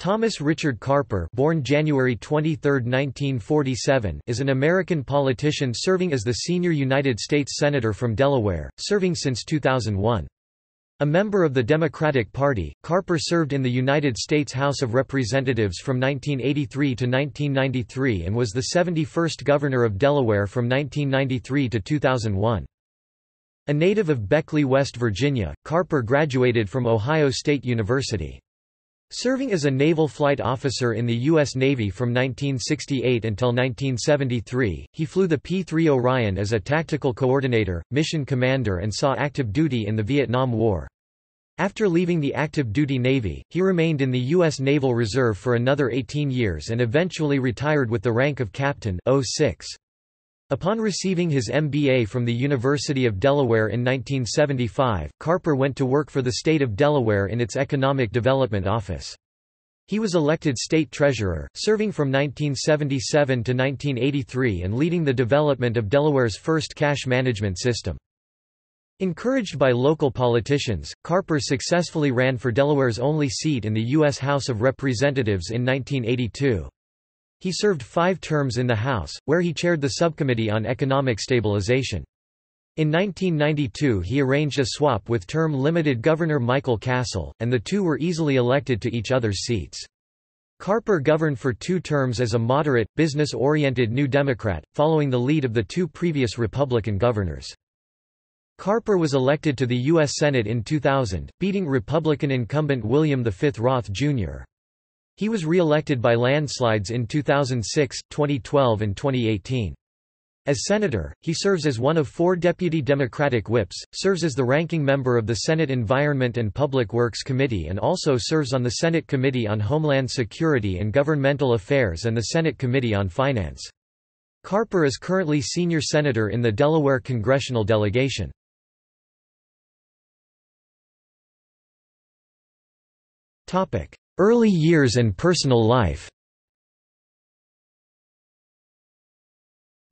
Thomas Richard Carper born January 23, 1947, is an American politician serving as the senior United States Senator from Delaware, serving since 2001. A member of the Democratic Party, Carper served in the United States House of Representatives from 1983 to 1993 and was the 71st Governor of Delaware from 1993 to 2001. A native of Beckley, West Virginia, Carper graduated from Ohio State University. Serving as a naval flight officer in the U.S. Navy from 1968 until 1973, he flew the P-3 Orion as a tactical coordinator, mission commander and saw active duty in the Vietnam War. After leaving the active duty Navy, he remained in the U.S. Naval Reserve for another 18 years and eventually retired with the rank of captain 06. Upon receiving his MBA from the University of Delaware in 1975, Carper went to work for the state of Delaware in its Economic Development Office. He was elected state treasurer, serving from 1977 to 1983 and leading the development of Delaware's first cash management system. Encouraged by local politicians, Carper successfully ran for Delaware's only seat in the U.S. House of Representatives in 1982. He served five terms in the House, where he chaired the Subcommittee on Economic Stabilization. In 1992 he arranged a swap with term-limited Governor Michael Castle, and the two were easily elected to each other's seats. Carper governed for two terms as a moderate, business-oriented New Democrat, following the lead of the two previous Republican governors. Carper was elected to the U.S. Senate in 2000, beating Republican incumbent William V. Roth, Jr. He was re-elected by landslides in 2006, 2012 and 2018. As senator, he serves as one of four deputy Democratic whips, serves as the ranking member of the Senate Environment and Public Works Committee and also serves on the Senate Committee on Homeland Security and Governmental Affairs and the Senate Committee on Finance. Carper is currently senior senator in the Delaware congressional delegation. Early years and personal life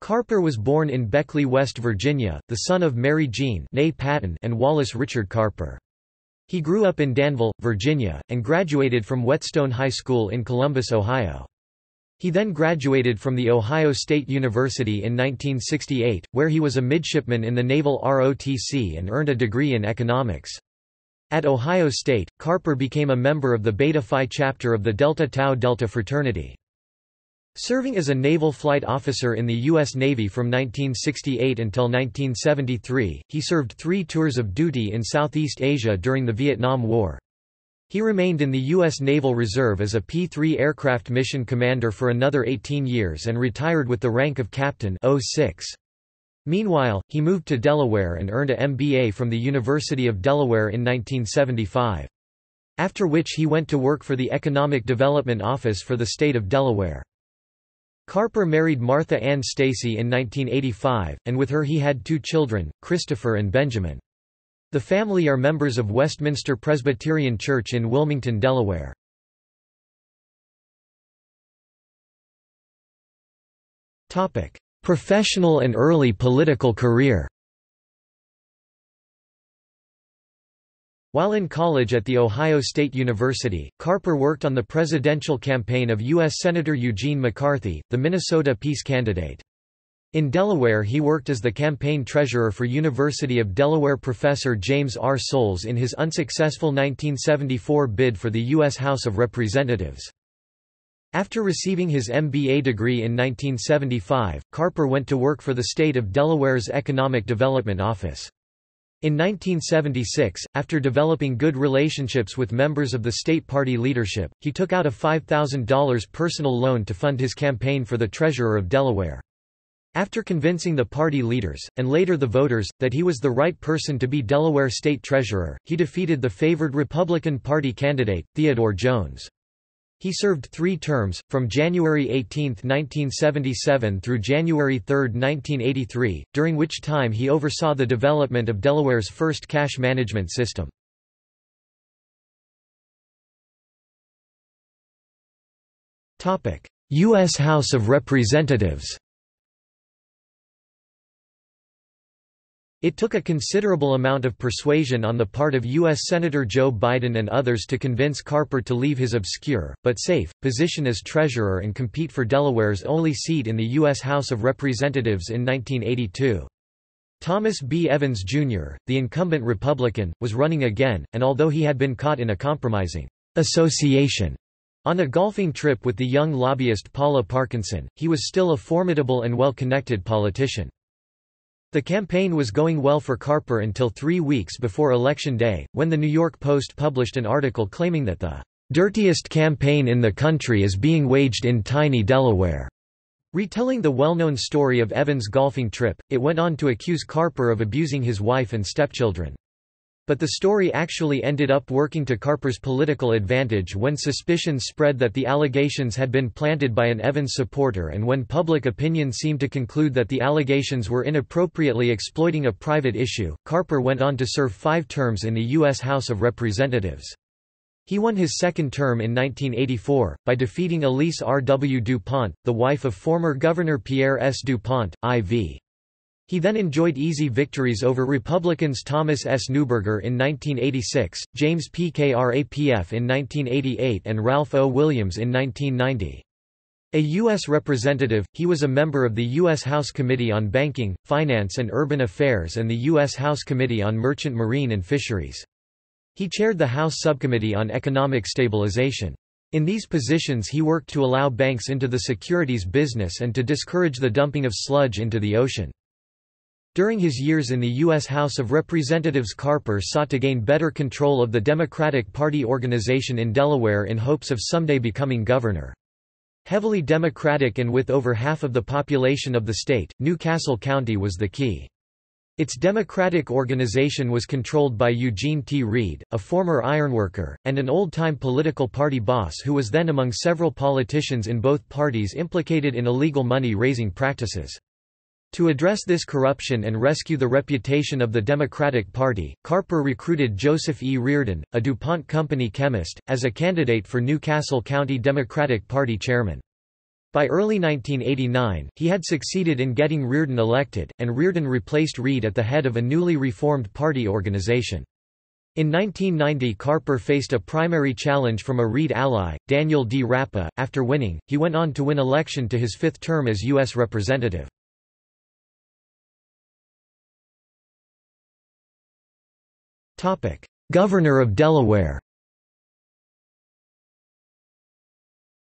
Carper was born in Beckley, West Virginia, the son of Mary Jean Patton and Wallace Richard Carper. He grew up in Danville, Virginia, and graduated from Whetstone High School in Columbus, Ohio. He then graduated from The Ohio State University in 1968, where he was a midshipman in the Naval ROTC and earned a degree in economics. At Ohio State, Carper became a member of the Beta Phi chapter of the Delta Tau Delta fraternity. Serving as a naval flight officer in the U.S. Navy from 1968 until 1973, he served three tours of duty in Southeast Asia during the Vietnam War. He remained in the U.S. Naval Reserve as a P-3 aircraft mission commander for another 18 years and retired with the rank of captain 06. Meanwhile, he moved to Delaware and earned a MBA from the University of Delaware in 1975. After which he went to work for the Economic Development Office for the state of Delaware. Carper married Martha Ann Stacy in 1985, and with her he had two children, Christopher and Benjamin. The family are members of Westminster Presbyterian Church in Wilmington, Delaware. Professional and early political career While in college at The Ohio State University, Carper worked on the presidential campaign of U.S. Senator Eugene McCarthy, the Minnesota peace candidate. In Delaware he worked as the campaign treasurer for University of Delaware professor James R. Soles in his unsuccessful 1974 bid for the U.S. House of Representatives. After receiving his MBA degree in 1975, Carper went to work for the state of Delaware's Economic Development Office. In 1976, after developing good relationships with members of the state party leadership, he took out a $5,000 personal loan to fund his campaign for the treasurer of Delaware. After convincing the party leaders, and later the voters, that he was the right person to be Delaware state treasurer, he defeated the favored Republican Party candidate, Theodore Jones. He served three terms, from January 18, 1977 through January 3, 1983, during which time he oversaw the development of Delaware's first cash management system. U.S. House of Representatives It took a considerable amount of persuasion on the part of U.S. Senator Joe Biden and others to convince Carper to leave his obscure, but safe, position as treasurer and compete for Delaware's only seat in the U.S. House of Representatives in 1982. Thomas B. Evans, Jr., the incumbent Republican, was running again, and although he had been caught in a compromising association on a golfing trip with the young lobbyist Paula Parkinson, he was still a formidable and well-connected politician. The campaign was going well for Carper until three weeks before Election Day, when the New York Post published an article claiming that the "...dirtiest campaign in the country is being waged in tiny Delaware." Retelling the well-known story of Evans' golfing trip, it went on to accuse Carper of abusing his wife and stepchildren. But the story actually ended up working to Carper's political advantage when suspicions spread that the allegations had been planted by an Evans supporter and when public opinion seemed to conclude that the allegations were inappropriately exploiting a private issue. Carper went on to serve five terms in the U.S. House of Representatives. He won his second term in 1984, by defeating Elise R. W. DuPont, the wife of former Governor Pierre S. DuPont, I.V. He then enjoyed easy victories over Republicans Thomas S. Neuberger in 1986, James P. Krapf in 1988 and Ralph O. Williams in 1990. A U.S. representative, he was a member of the U.S. House Committee on Banking, Finance and Urban Affairs and the U.S. House Committee on Merchant Marine and Fisheries. He chaired the House Subcommittee on Economic Stabilization. In these positions he worked to allow banks into the securities business and to discourage the dumping of sludge into the ocean. During his years in the U.S. House of Representatives Carper sought to gain better control of the Democratic Party organization in Delaware in hopes of someday becoming governor. Heavily Democratic and with over half of the population of the state, New Castle County was the key. Its Democratic organization was controlled by Eugene T. Reed, a former ironworker, and an old-time political party boss who was then among several politicians in both parties implicated in illegal money-raising practices. To address this corruption and rescue the reputation of the Democratic Party, Carper recruited Joseph E. Reardon, a DuPont Company chemist, as a candidate for New Castle County Democratic Party chairman. By early 1989, he had succeeded in getting Reardon elected, and Reardon replaced Reed at the head of a newly reformed party organization. In 1990 Carper faced a primary challenge from a Reed ally, Daniel D. Rappa. After winning, he went on to win election to his fifth term as U.S. Representative. Governor of Delaware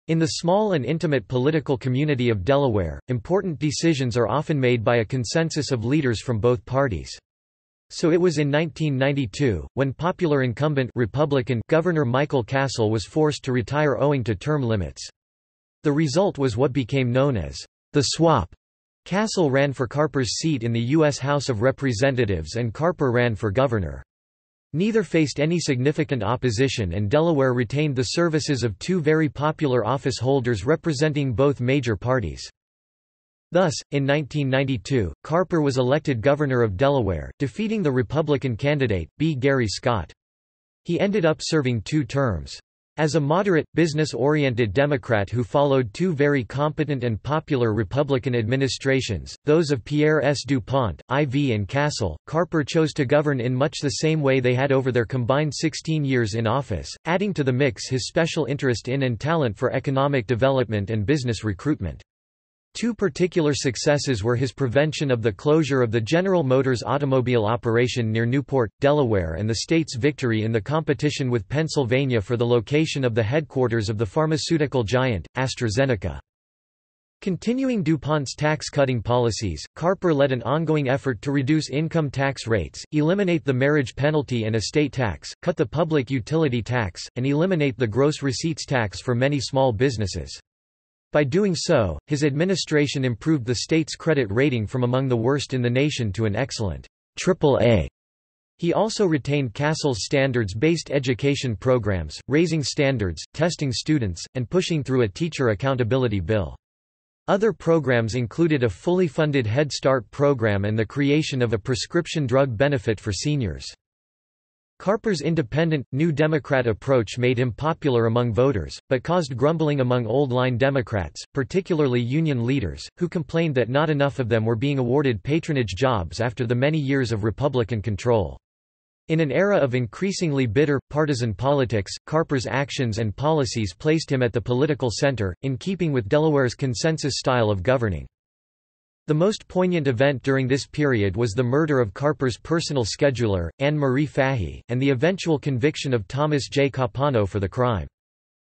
In the small and intimate political community of Delaware, important decisions are often made by a consensus of leaders from both parties. So it was in 1992, when popular incumbent Republican Governor Michael Castle was forced to retire owing to term limits. The result was what became known as the swap. Castle ran for Carper's seat in the U.S. House of Representatives and Carper ran for governor. Neither faced any significant opposition and Delaware retained the services of two very popular office holders representing both major parties. Thus, in 1992, Carper was elected governor of Delaware, defeating the Republican candidate, B. Gary Scott. He ended up serving two terms. As a moderate, business-oriented Democrat who followed two very competent and popular Republican administrations, those of Pierre S. DuPont, IV and Castle, Carper chose to govern in much the same way they had over their combined 16 years in office, adding to the mix his special interest in and talent for economic development and business recruitment. Two particular successes were his prevention of the closure of the General Motors automobile operation near Newport, Delaware and the state's victory in the competition with Pennsylvania for the location of the headquarters of the pharmaceutical giant, AstraZeneca. Continuing DuPont's tax-cutting policies, Carper led an ongoing effort to reduce income tax rates, eliminate the marriage penalty and estate tax, cut the public utility tax, and eliminate the gross receipts tax for many small businesses. By doing so, his administration improved the state's credit rating from among the worst in the nation to an excellent AAA. He also retained Castle's standards-based education programs, raising standards, testing students, and pushing through a teacher accountability bill. Other programs included a fully funded Head Start program and the creation of a prescription drug benefit for seniors. Carper's independent, New Democrat approach made him popular among voters, but caused grumbling among old-line Democrats, particularly union leaders, who complained that not enough of them were being awarded patronage jobs after the many years of Republican control. In an era of increasingly bitter, partisan politics, Carper's actions and policies placed him at the political center, in keeping with Delaware's consensus style of governing. The most poignant event during this period was the murder of Carper's personal scheduler, Anne-Marie Fahey, and the eventual conviction of Thomas J. Capano for the crime.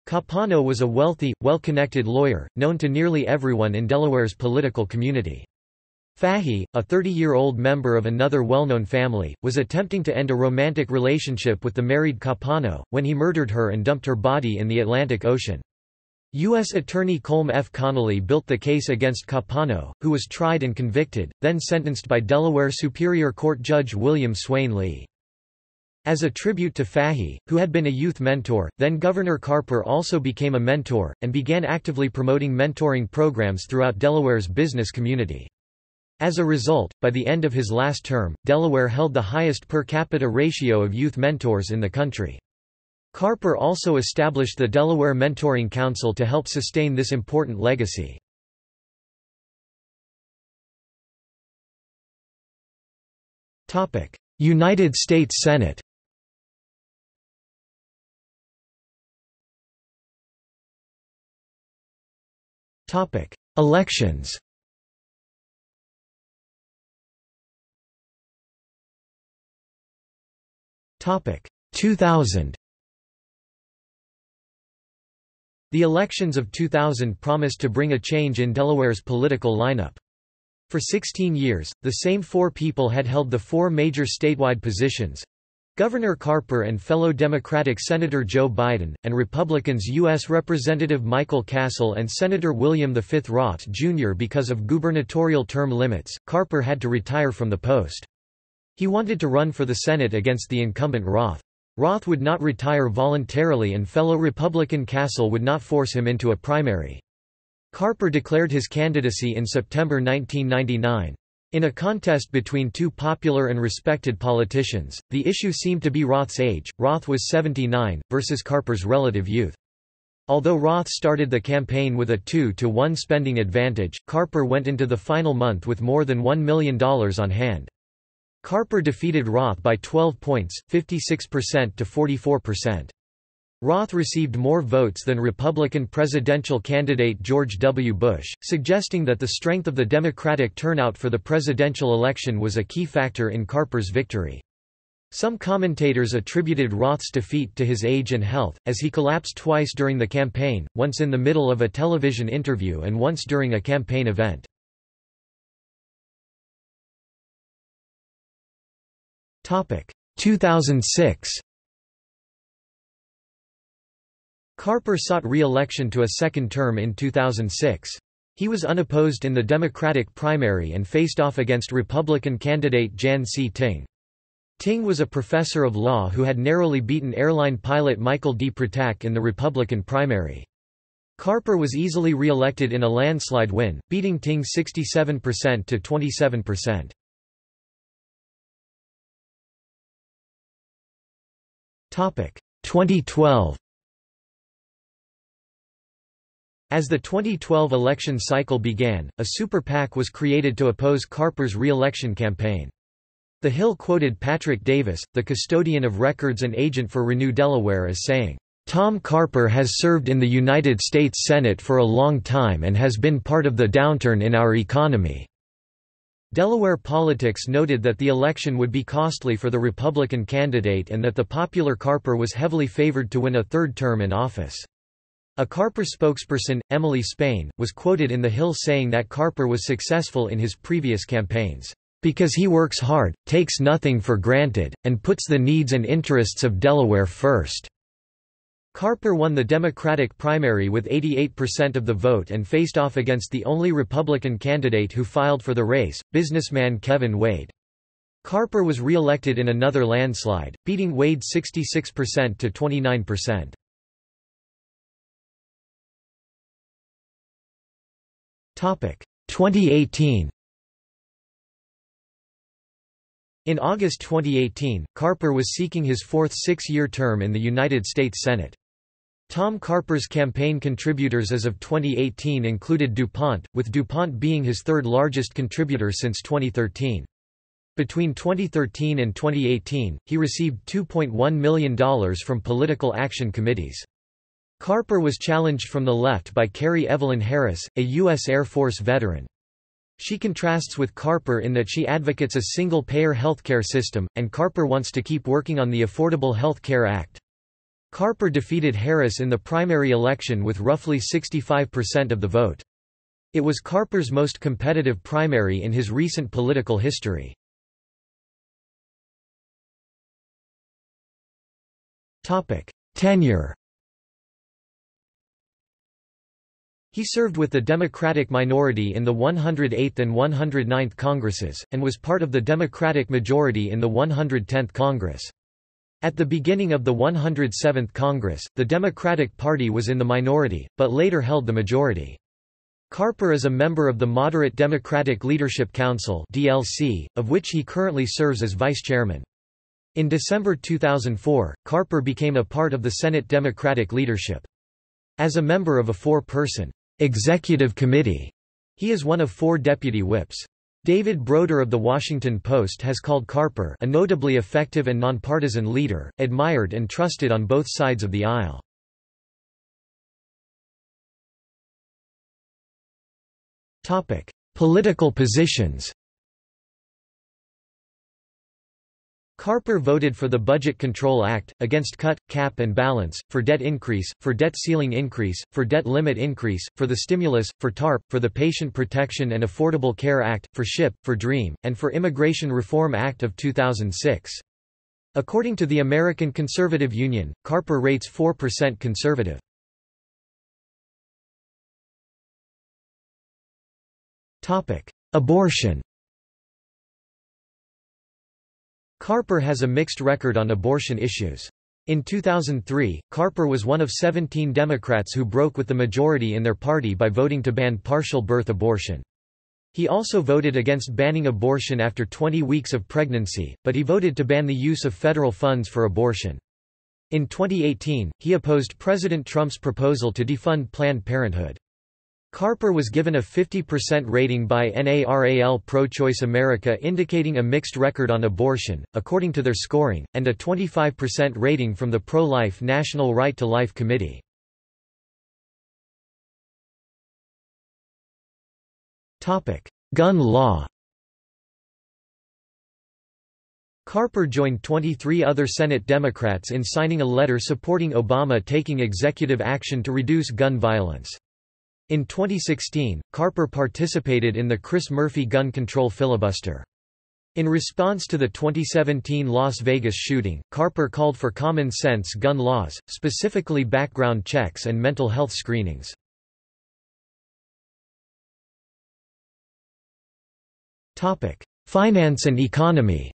Capano was a wealthy, well-connected lawyer, known to nearly everyone in Delaware's political community. Fahey, a 30-year-old member of another well-known family, was attempting to end a romantic relationship with the married Capano, when he murdered her and dumped her body in the Atlantic Ocean. U.S. Attorney Colm F. Connolly built the case against Capano, who was tried and convicted, then sentenced by Delaware Superior Court Judge William Swain Lee. As a tribute to Fahey, who had been a youth mentor, then Governor Carper also became a mentor, and began actively promoting mentoring programs throughout Delaware's business community. As a result, by the end of his last term, Delaware held the highest per capita ratio of youth mentors in the country. Carper also established the Delaware Mentoring Council to help sustain this important legacy. United States Senate Topic: Elections Topic. 2000 The elections of 2000 promised to bring a change in Delaware's political lineup. For 16 years, the same four people had held the four major statewide positions. Governor Carper and fellow Democratic Senator Joe Biden, and Republicans U.S. Representative Michael Castle and Senator William V. Roth, Jr. Because of gubernatorial term limits, Carper had to retire from the post. He wanted to run for the Senate against the incumbent Roth. Roth would not retire voluntarily and fellow Republican Castle would not force him into a primary. Carper declared his candidacy in September 1999. In a contest between two popular and respected politicians, the issue seemed to be Roth's age, Roth was 79, versus Carper's relative youth. Although Roth started the campaign with a 2 to 1 spending advantage, Carper went into the final month with more than $1 million on hand. Carper defeated Roth by 12 points, 56% to 44%. Roth received more votes than Republican presidential candidate George W. Bush, suggesting that the strength of the Democratic turnout for the presidential election was a key factor in Carper's victory. Some commentators attributed Roth's defeat to his age and health, as he collapsed twice during the campaign, once in the middle of a television interview and once during a campaign event. 2006 Carper sought re-election to a second term in 2006. He was unopposed in the Democratic primary and faced off against Republican candidate Jan C. Ting. Ting was a professor of law who had narrowly beaten airline pilot Michael D. Protack in the Republican primary. Carper was easily re-elected in a landslide win, beating Ting 67% to 27%. 2012 As the 2012 election cycle began, a super PAC was created to oppose Carper's re-election campaign. The Hill quoted Patrick Davis, the custodian of records and agent for Renew Delaware as saying, Tom Carper has served in the United States Senate for a long time and has been part of the downturn in our economy. Delaware politics noted that the election would be costly for the Republican candidate and that the popular Carper was heavily favored to win a third term in office. A Carper spokesperson, Emily Spain, was quoted in The Hill saying that Carper was successful in his previous campaigns, "...because he works hard, takes nothing for granted, and puts the needs and interests of Delaware first." Carper won the Democratic primary with 88% of the vote and faced off against the only Republican candidate who filed for the race, businessman Kevin Wade. Carper was re-elected in another landslide, beating Wade 66% to 29%. Topic 2018 In August 2018, Carper was seeking his fourth six-year term in the United States Senate. Tom Carper's campaign contributors as of 2018 included DuPont, with DuPont being his third largest contributor since 2013. Between 2013 and 2018, he received $2.1 million from political action committees. Carper was challenged from the left by Kerry Evelyn Harris, a U.S. Air Force veteran. She contrasts with Carper in that she advocates a single-payer healthcare system, and Carper wants to keep working on the Affordable Health Care Act. Carper defeated Harris in the primary election with roughly 65% of the vote. It was Carper's most competitive primary in his recent political history. Tenure He served with the Democratic minority in the 108th and 109th Congresses, and was part of the Democratic majority in the 110th Congress. At the beginning of the 107th Congress, the Democratic Party was in the minority, but later held the majority. Carper is a member of the Moderate Democratic Leadership Council DLC, of which he currently serves as vice chairman. In December 2004, Carper became a part of the Senate Democratic leadership. As a member of a four-person executive committee, he is one of four deputy whips. David Broder of The Washington Post has called Carper a notably effective and nonpartisan leader, admired and trusted on both sides of the aisle. Political positions Carper voted for the Budget Control Act, against cut, cap and balance, for debt increase, for debt ceiling increase, for debt limit increase, for the stimulus, for TARP, for the Patient Protection and Affordable Care Act, for SHIP, for DREAM, and for Immigration Reform Act of 2006. According to the American Conservative Union, Carper rates 4% conservative. Abortion Carper has a mixed record on abortion issues. In 2003, Carper was one of 17 Democrats who broke with the majority in their party by voting to ban partial birth abortion. He also voted against banning abortion after 20 weeks of pregnancy, but he voted to ban the use of federal funds for abortion. In 2018, he opposed President Trump's proposal to defund Planned Parenthood. Carper was given a 50% rating by NARAL Pro-Choice America indicating a mixed record on abortion, according to their scoring, and a 25% rating from the pro-life National Right to Life Committee. Gun law Carper joined 23 other Senate Democrats in signing a letter supporting Obama taking executive action to reduce gun violence. In 2016, Carper participated in the Chris Murphy gun control filibuster. In response to the 2017 Las Vegas shooting, Carper called for common sense gun laws, specifically background checks and mental health screenings. Finance and economy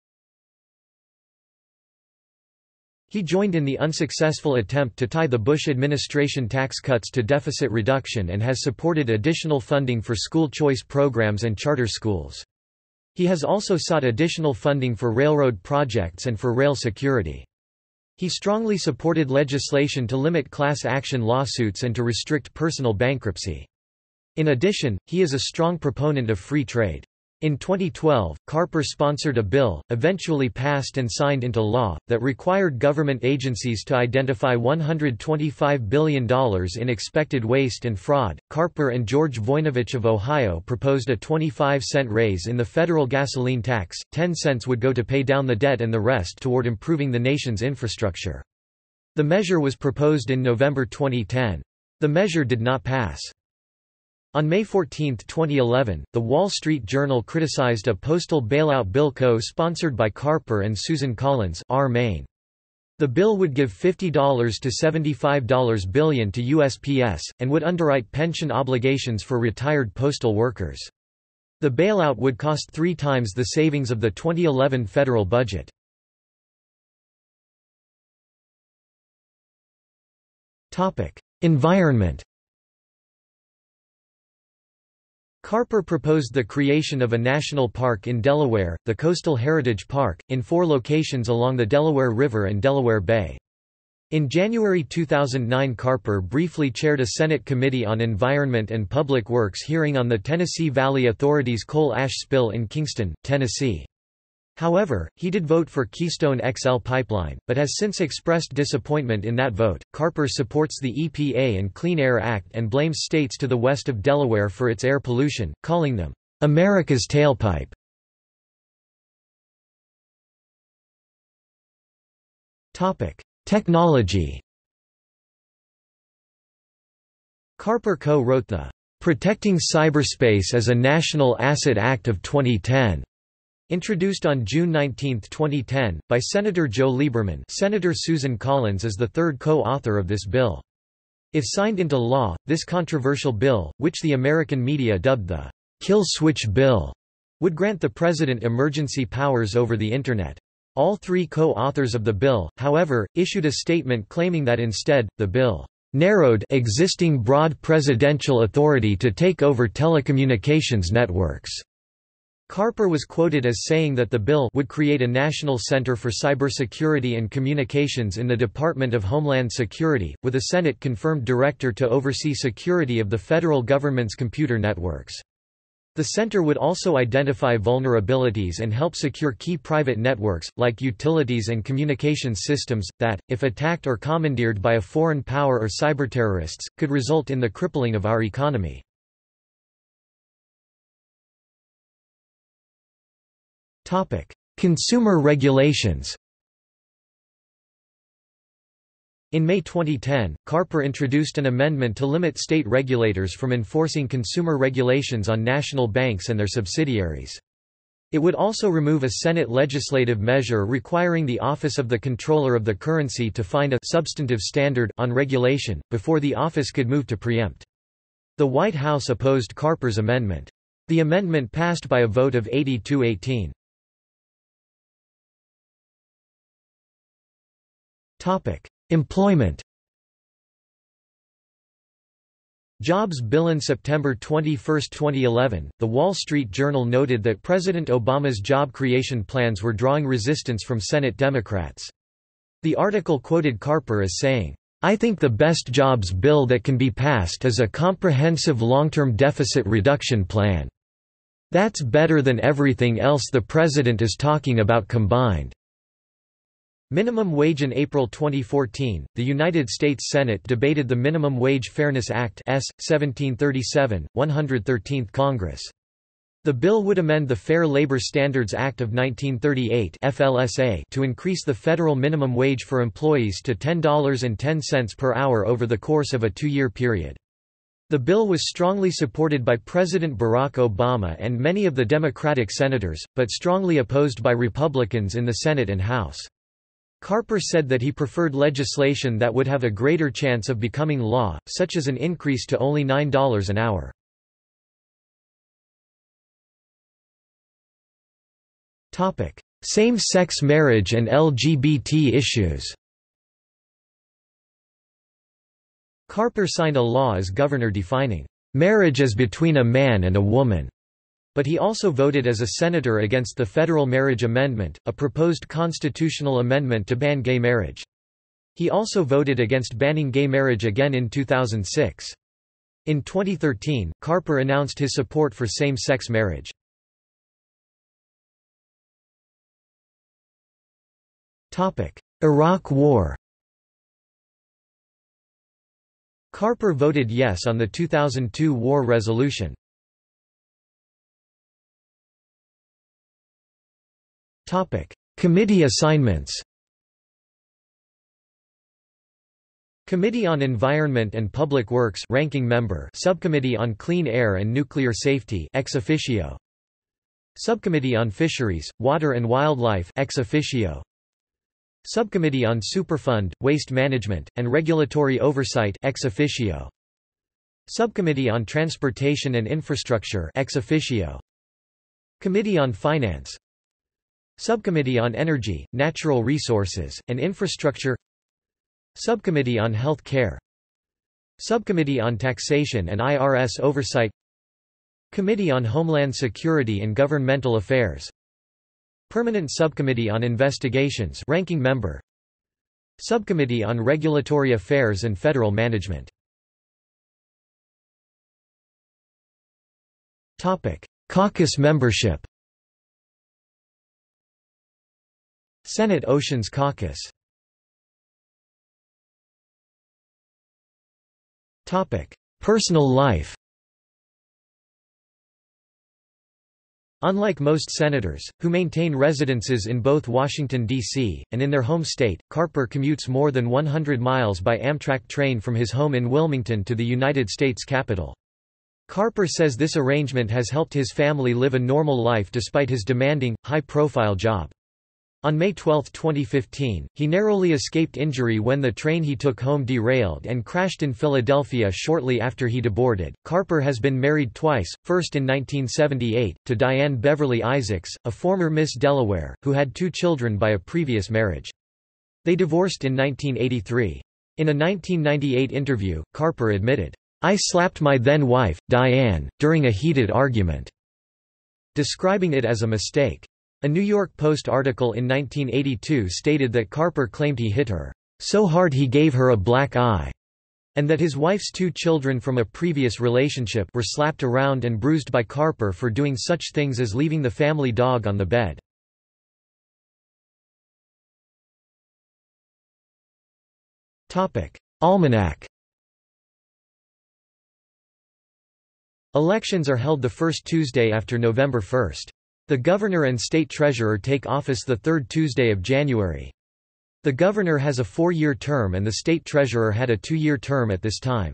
He joined in the unsuccessful attempt to tie the Bush administration tax cuts to deficit reduction and has supported additional funding for school choice programs and charter schools. He has also sought additional funding for railroad projects and for rail security. He strongly supported legislation to limit class action lawsuits and to restrict personal bankruptcy. In addition, he is a strong proponent of free trade. In 2012, Carper sponsored a bill, eventually passed and signed into law, that required government agencies to identify $125 billion in expected waste and fraud. Carper and George Voinovich of Ohio proposed a 25 cent raise in the federal gasoline tax, 10 cents would go to pay down the debt and the rest toward improving the nation's infrastructure. The measure was proposed in November 2010. The measure did not pass. On May 14, 2011, The Wall Street Journal criticized a postal bailout bill co-sponsored by Carper and Susan Collins R. Maine. The bill would give $50 to $75 billion to USPS, and would underwrite pension obligations for retired postal workers. The bailout would cost three times the savings of the 2011 federal budget. Environment Carper proposed the creation of a national park in Delaware, the Coastal Heritage Park, in four locations along the Delaware River and Delaware Bay. In January 2009 Carper briefly chaired a Senate Committee on Environment and Public Works hearing on the Tennessee Valley Authority's coal ash spill in Kingston, Tennessee. However, he did vote for Keystone XL pipeline, but has since expressed disappointment in that vote. Carper supports the EPA and Clean Air Act and blames states to the west of Delaware for its air pollution, calling them America's tailpipe. Topic: Technology. Carper co-wrote the Protecting Cyberspace as a National Asset Act of 2010 Introduced on June 19, 2010, by Senator Joe Lieberman Senator Susan Collins is the third co-author of this bill. If signed into law, this controversial bill, which the American media dubbed the «kill switch bill», would grant the President emergency powers over the Internet. All three co-authors of the bill, however, issued a statement claiming that instead, the bill narrowed existing broad presidential authority to take over telecommunications networks. Carper was quoted as saying that the bill would create a national center for cybersecurity and communications in the Department of Homeland Security, with a Senate-confirmed director to oversee security of the federal government's computer networks. The center would also identify vulnerabilities and help secure key private networks, like utilities and communications systems, that, if attacked or commandeered by a foreign power or cyberterrorists, could result in the crippling of our economy. Consumer regulations In May 2010, Carper introduced an amendment to limit state regulators from enforcing consumer regulations on national banks and their subsidiaries. It would also remove a Senate legislative measure requiring the Office of the Comptroller of the Currency to find a substantive standard on regulation, before the office could move to preempt. The White House opposed Carper's amendment. The amendment passed by a vote of 80–18. Employment Jobs bill In September 21, 2011, The Wall Street Journal noted that President Obama's job creation plans were drawing resistance from Senate Democrats. The article quoted Carper as saying, I think the best jobs bill that can be passed is a comprehensive long-term deficit reduction plan. That's better than everything else the president is talking about combined. Minimum wage In April 2014, the United States Senate debated the Minimum Wage Fairness Act S. 1737, 113th Congress. The bill would amend the Fair Labor Standards Act of 1938 FLSA to increase the federal minimum wage for employees to $10.10 per hour over the course of a two-year period. The bill was strongly supported by President Barack Obama and many of the Democratic senators, but strongly opposed by Republicans in the Senate and House. Carper said that he preferred legislation that would have a greater chance of becoming law, such as an increase to only $9 an hour. Same-sex marriage and LGBT issues. Carper signed a law as governor defining marriage as between a man and a woman but he also voted as a senator against the Federal Marriage Amendment, a proposed constitutional amendment to ban gay marriage. He also voted against banning gay marriage again in 2006. In 2013, Carper announced his support for same-sex marriage. Iraq War Carper voted yes on the 2002 war resolution. Topic: Committee assignments. Committee on Environment and Public Works ranking member Subcommittee on Clean Air and Nuclear Safety ex officio. Subcommittee on Fisheries, Water and Wildlife ex officio. Subcommittee on Superfund, Waste Management, and Regulatory Oversight ex officio. Subcommittee on Transportation and Infrastructure ex officio. Committee on Finance Subcommittee on Energy, Natural Resources, and Infrastructure. Subcommittee on Health Care. Subcommittee on Taxation and IRS Oversight. Committee on Homeland Security and Governmental Affairs. Permanent Subcommittee on Investigations ranking member. Subcommittee on Regulatory Affairs and Federal Management. Topic Caucus membership Senate Oceans Caucus Personal life Unlike most senators, who maintain residences in both Washington, D.C., and in their home state, Carper commutes more than 100 miles by Amtrak train from his home in Wilmington to the United States Capitol. Carper says this arrangement has helped his family live a normal life despite his demanding, high-profile job. On May 12, 2015, he narrowly escaped injury when the train he took home derailed and crashed in Philadelphia shortly after he deboarded. Carper has been married twice, first in 1978, to Diane Beverly Isaacs, a former Miss Delaware, who had two children by a previous marriage. They divorced in 1983. In a 1998 interview, Carper admitted, I slapped my then wife, Diane, during a heated argument, describing it as a mistake. A New York Post article in 1982 stated that Carper claimed he hit her, "...so hard he gave her a black eye." and that his wife's two children from a previous relationship were slapped around and bruised by Carper for doing such things as leaving the family dog on the bed. Almanac Elections are held the first Tuesday after November 1. The governor and state treasurer take office the third Tuesday of January. The governor has a four-year term and the state treasurer had a two-year term at this time.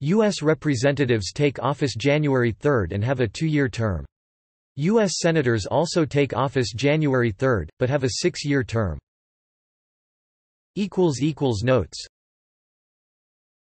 U.S. representatives take office January 3 and have a two-year term. U.S. senators also take office January 3, but have a six-year term. Notes